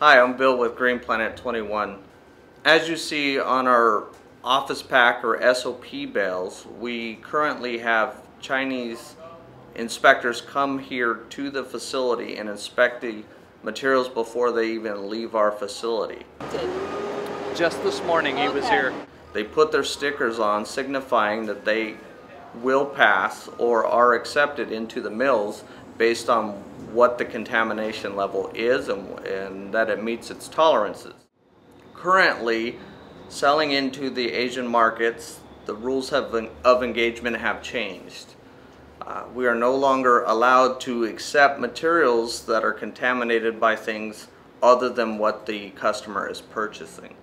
Hi, I'm Bill with Green Planet 21. As you see on our office pack or SOP bales, we currently have Chinese inspectors come here to the facility and inspect the materials before they even leave our facility. Just this morning he was here. They put their stickers on signifying that they will pass or are accepted into the mills based on what the contamination level is and, and that it meets its tolerances. Currently, selling into the Asian markets, the rules have, of engagement have changed. Uh, we are no longer allowed to accept materials that are contaminated by things other than what the customer is purchasing.